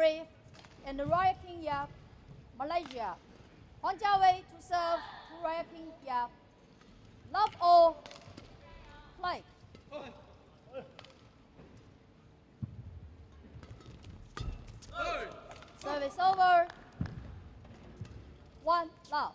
Sharif, and Roy King Yap, Malaysia. On their way to serve to Roy King Yap. Love all. Play. Service over. One love.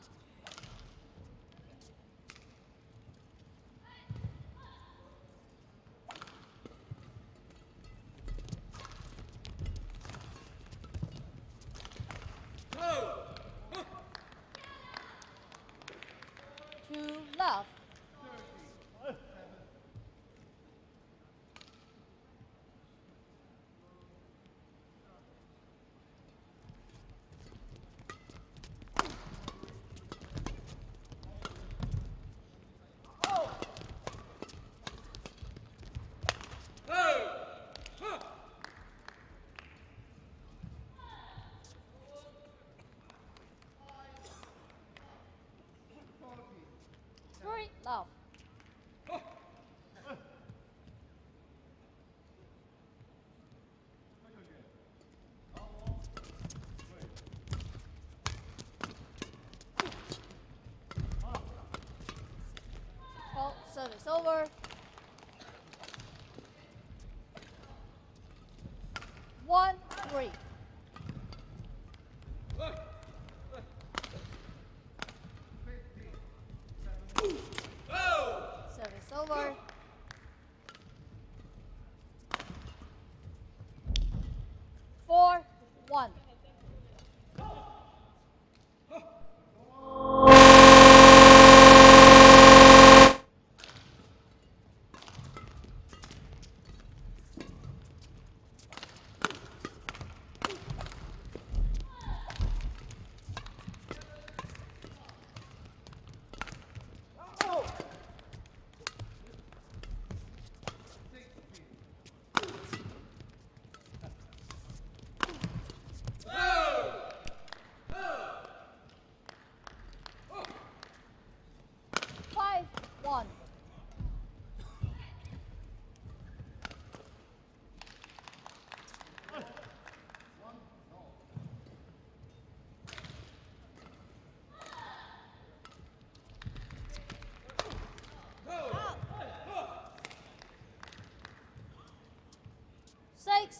Two love. Three love. Oh, service over. One, three. Service over. Four, one. Five, one. Six,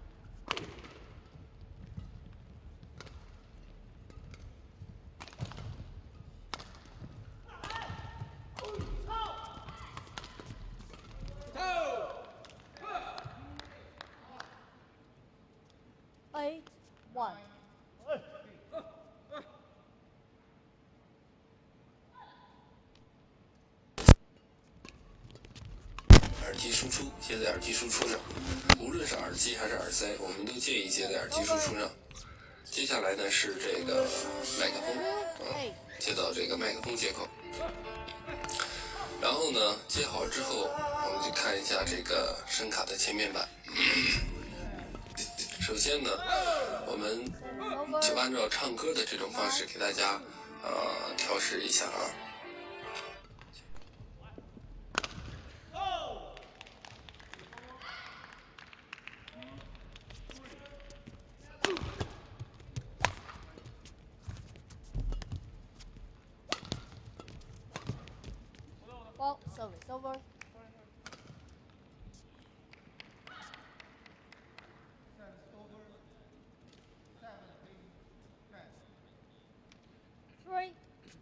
机输出接在耳机输出上，无论是耳机还是耳塞，我们都建议接在耳机输出上。接下来呢是这个麦克风，嗯，接到这个麦克风接口。然后呢，接好之后，我们去看一下这个声卡的前面板。首先呢，我们就按照唱歌的这种方式给大家呃调试一下啊。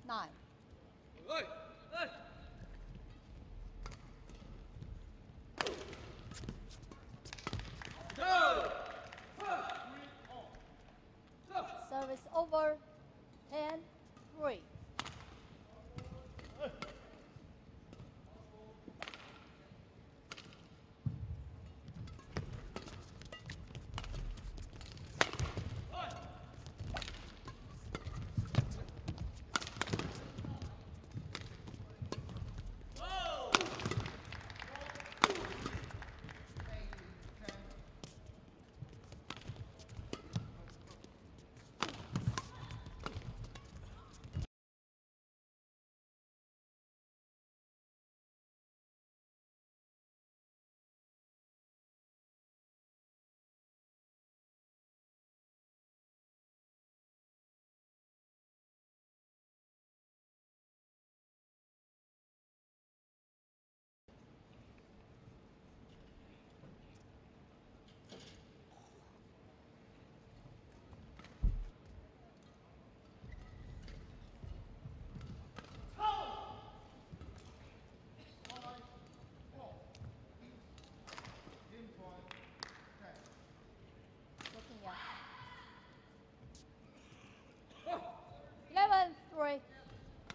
Nine.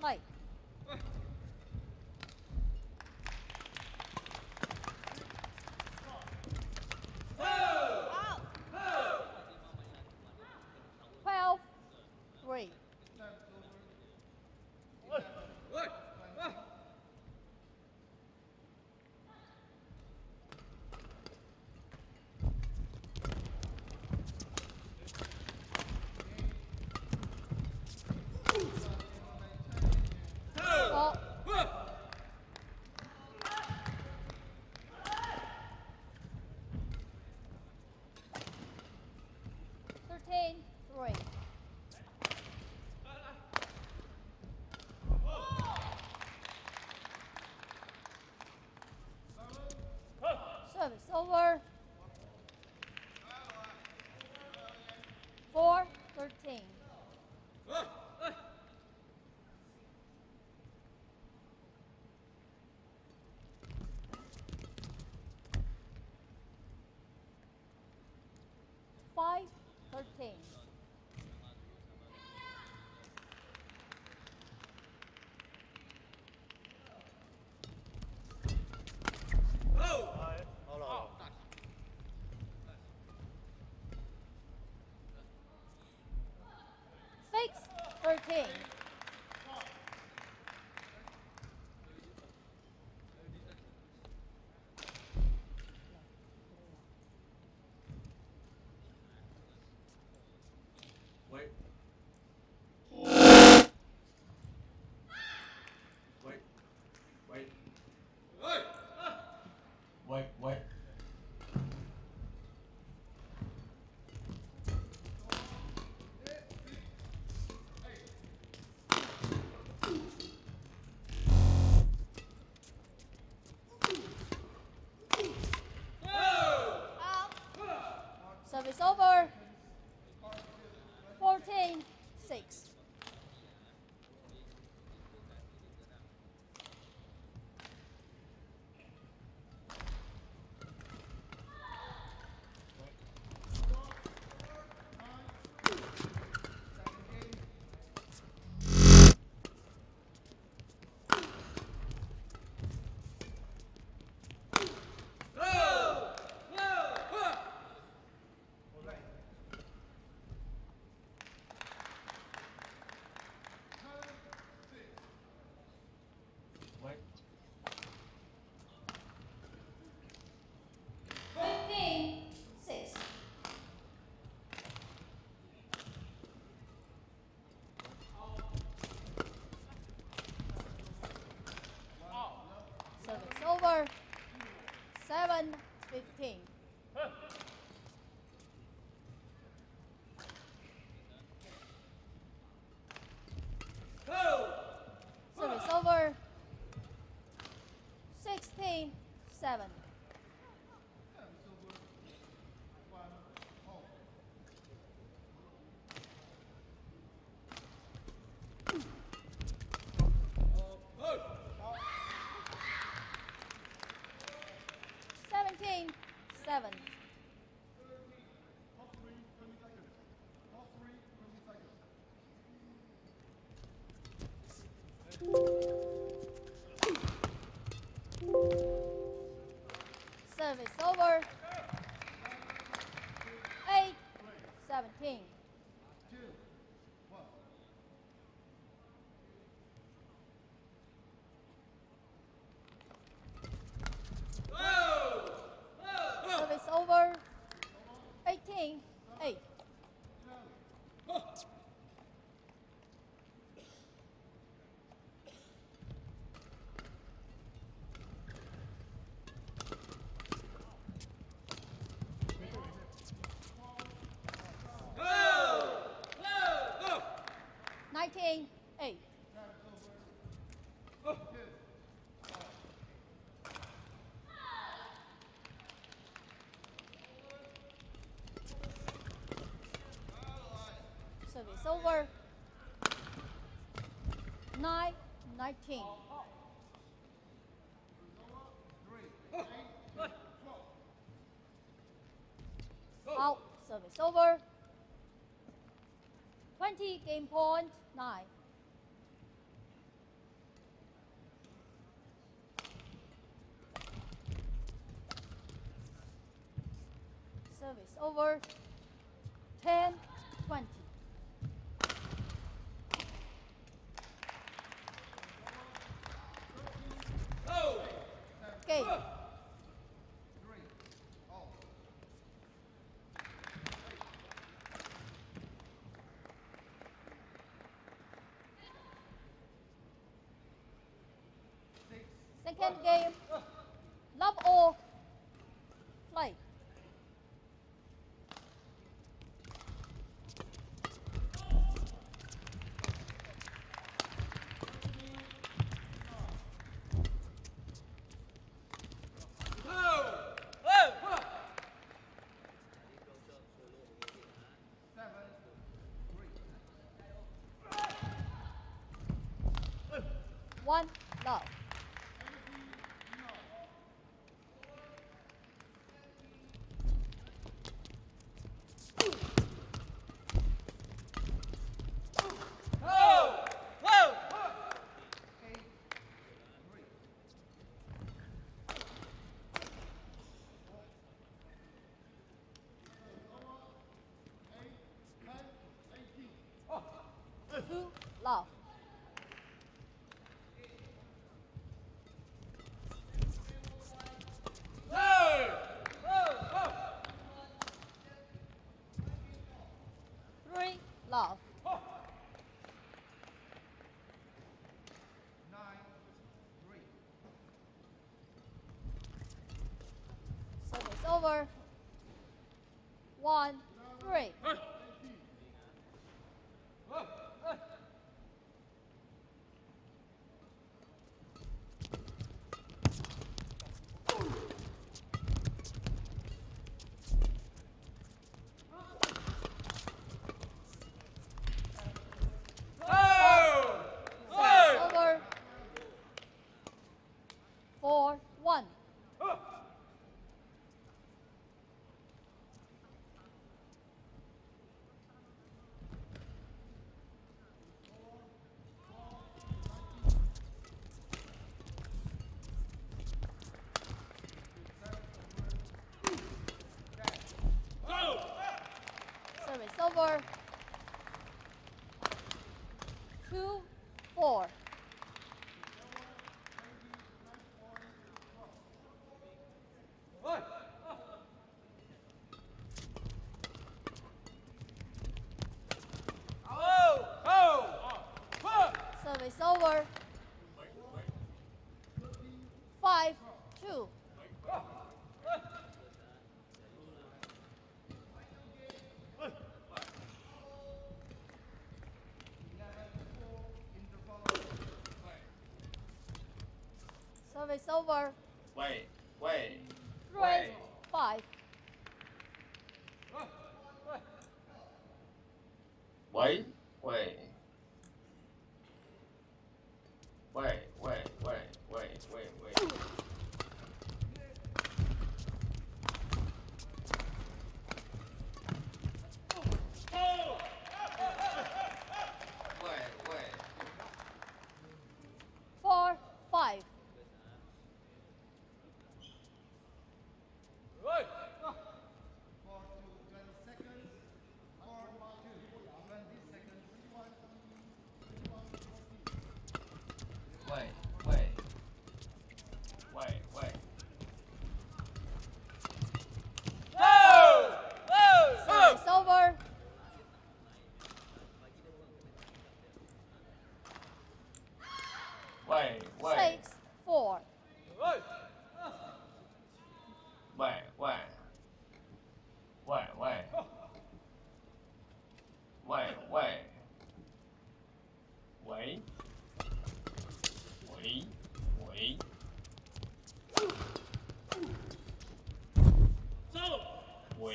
はい。over Four, thirteen. Five, thirteen. 13. Service over. Over. 7, Seven. Nineteen, eight. Service over. Nine, nineteen. Out. Service over. Twenty game point nine. Service over. Second game. Love all. Play. one love. Two love. Three love. Over. One, three. Over. Two, four. Service over. Five, two. Service over. Wait, wait. Three, Wait. five.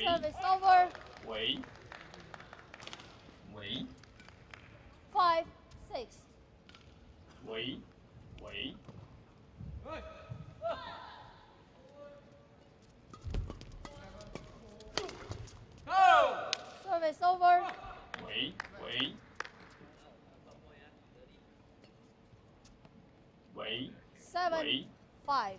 Service over. wait. Wait, Five, six. wait, wait. Service over. Wait, wait. Wait, Seven, wait, five.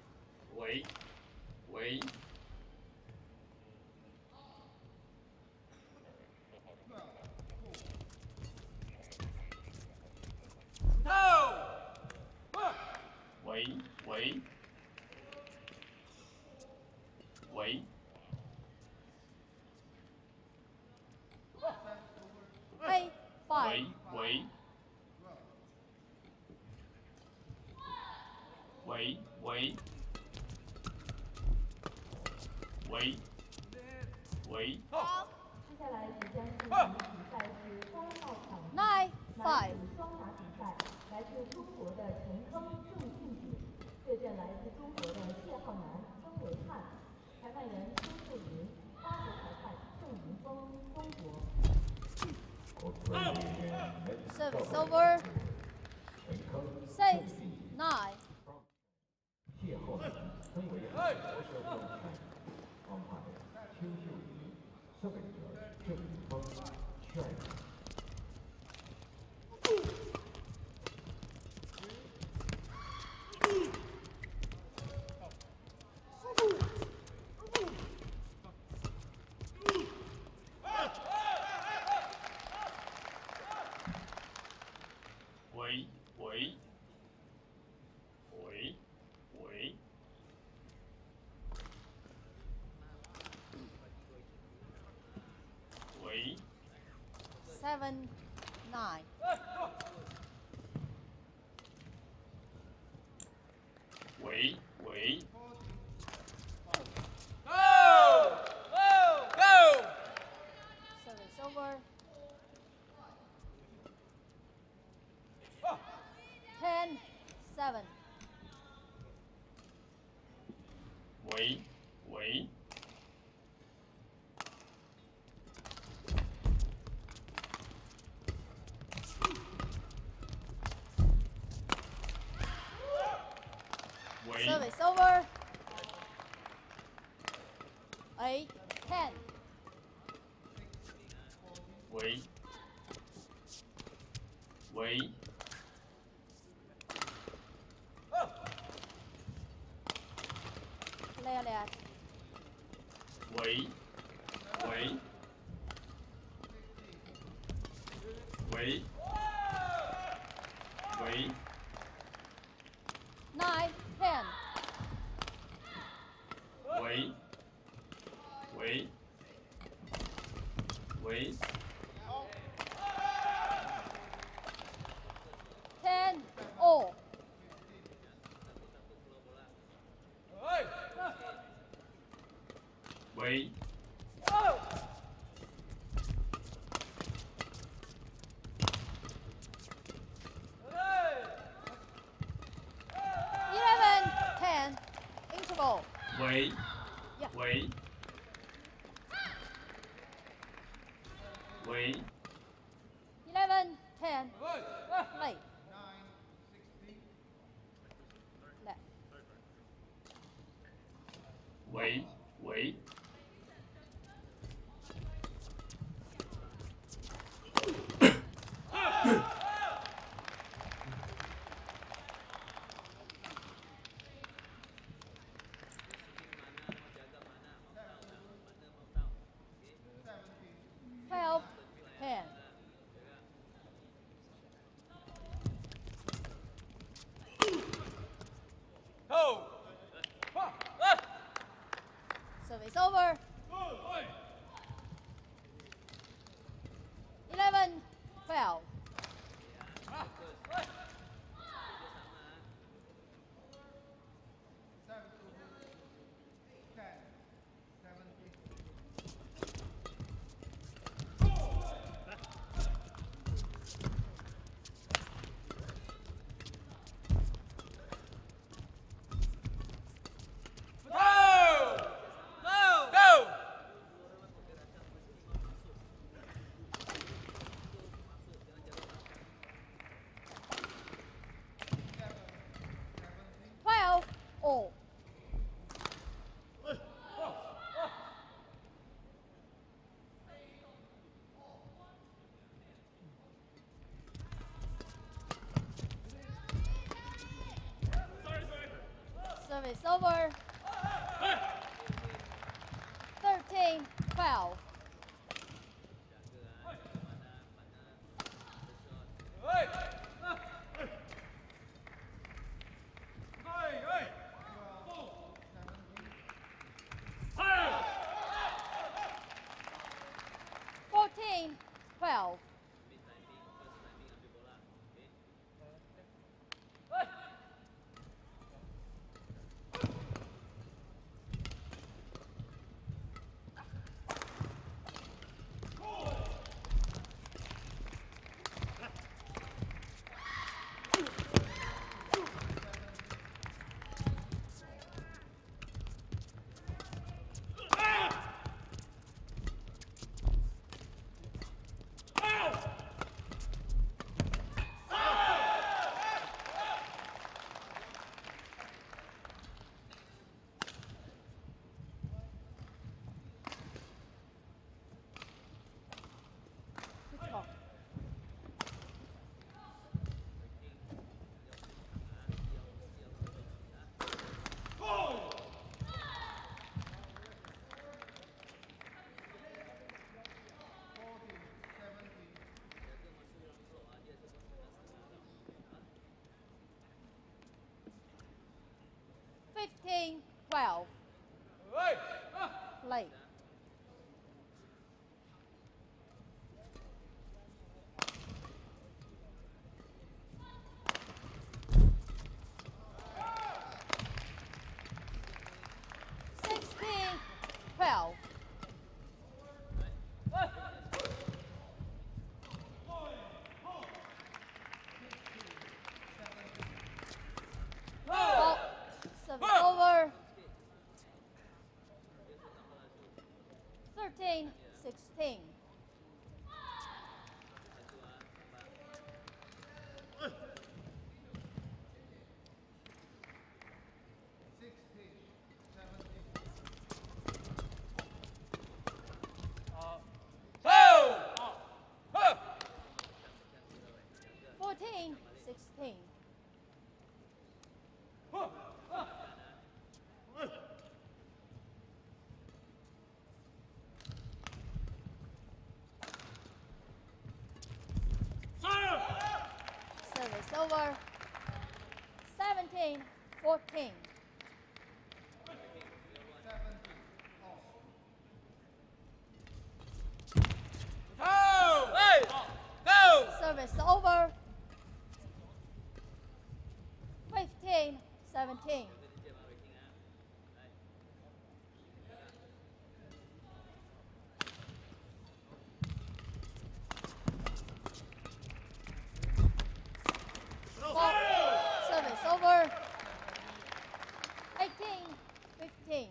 Five. wait, wait. Wait, wait. Wait, wait. 接下来即将进行的比赛是三号场 Nine, 男 five. 双打比赛，来自中国的陈坑郑俊锦对阵来自中国的谢浩南曾维汉，裁判员 Service over. Six, nine. 7 It's over. はい。It's over. 13, 12. Fourteen, over. 17, 14. Service over. 15, 17. Ball. Service over. 18, 15.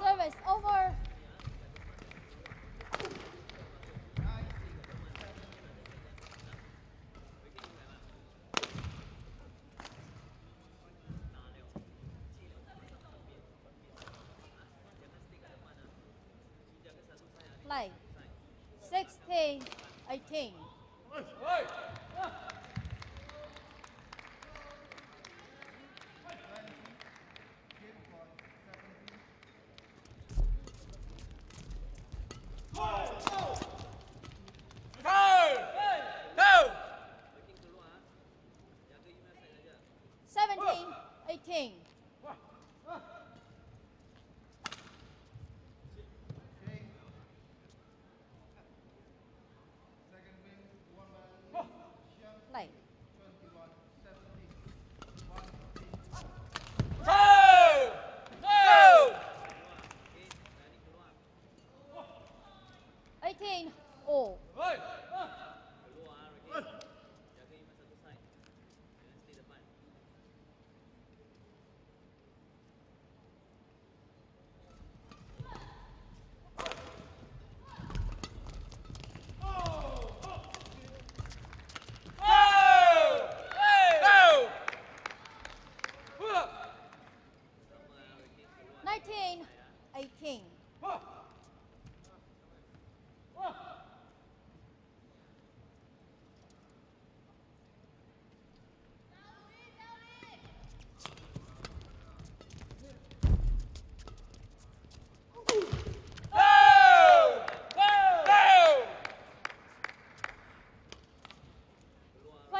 Service over. Play. 16, 18.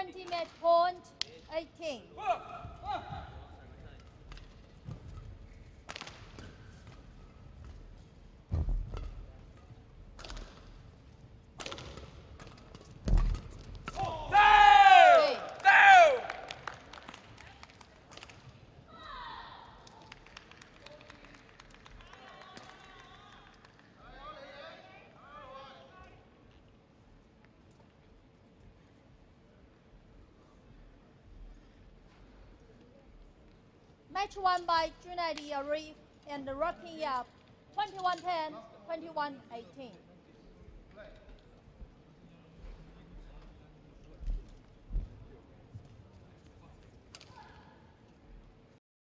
centimeter point 18. Won by Junaidi Arif and Rocky Yap, 21-10, 21-18.